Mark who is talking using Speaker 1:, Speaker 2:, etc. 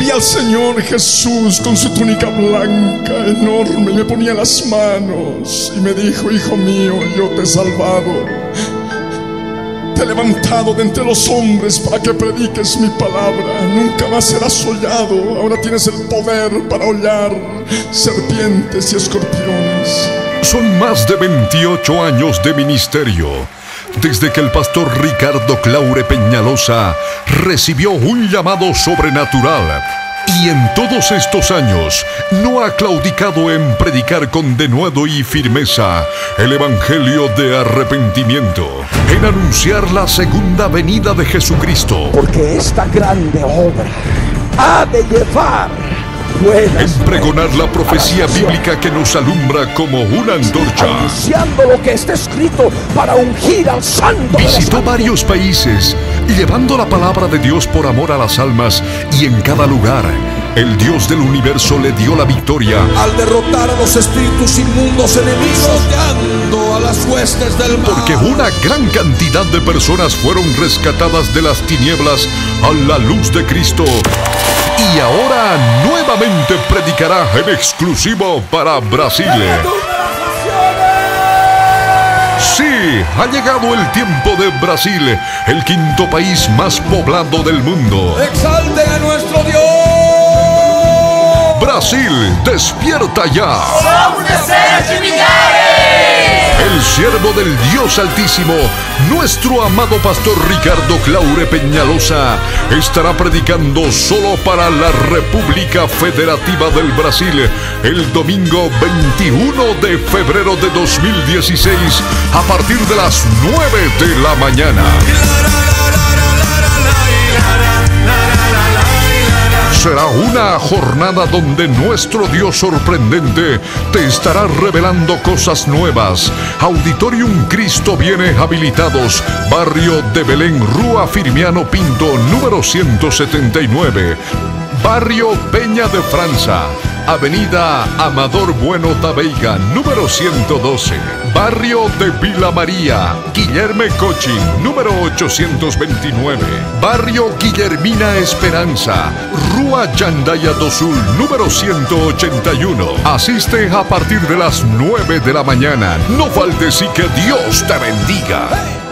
Speaker 1: Vi al Señor Jesús con su túnica blanca, enorme, me ponía las manos y me dijo, Hijo mío, yo te he salvado. Te he levantado de entre los hombres para que prediques mi palabra. Nunca más serás hollado. Ahora tienes el poder para hollar serpientes y escorpiones.
Speaker 2: Son más de 28 años de ministerio desde que el pastor Ricardo Claure Peñalosa recibió un llamado sobrenatural y en todos estos años no ha claudicado en predicar con denuedo y firmeza el Evangelio de arrepentimiento, en anunciar la segunda venida de Jesucristo.
Speaker 3: Porque esta grande obra ha de llevar
Speaker 2: en pregonar la profecía bíblica que nos alumbra como una antorcha.
Speaker 3: Anunciando lo que está escrito para ungir al santo.
Speaker 2: Visitó varios países, llevando la palabra de Dios por amor a las almas y en cada lugar. El Dios del universo le dio la victoria
Speaker 4: al derrotar a los espíritus inmundos enemigos, a las huestes del mal.
Speaker 2: Porque una gran cantidad de personas fueron rescatadas de las tinieblas a la luz de Cristo y ahora nuevamente predicará en exclusivo para Brasil. Sí, ha llegado el tiempo de Brasil, el quinto país más poblado del mundo.
Speaker 4: ¡Exalten a nuestro Dios!
Speaker 2: Brasil, despierta ya. Siervo del Dios Altísimo, nuestro amado pastor Ricardo Claure Peñalosa, estará predicando solo para la República Federativa del Brasil el domingo 21 de febrero de 2016 a partir de las 9 de la mañana. Jornada donde nuestro Dios sorprendente te estará revelando cosas nuevas. Auditorium Cristo viene habilitados, barrio de Belén, Rúa Firmiano Pinto, número 179. Barrio Peña de Franza, Avenida Amador Bueno Tabeiga, número 112. Barrio de Vila María, Guillerme Cochin, número 829. Barrio Guillermina Esperanza, Rúa Yandaya do Sul, número 181. Asiste a partir de las 9 de la mañana. No faltes y que Dios te bendiga.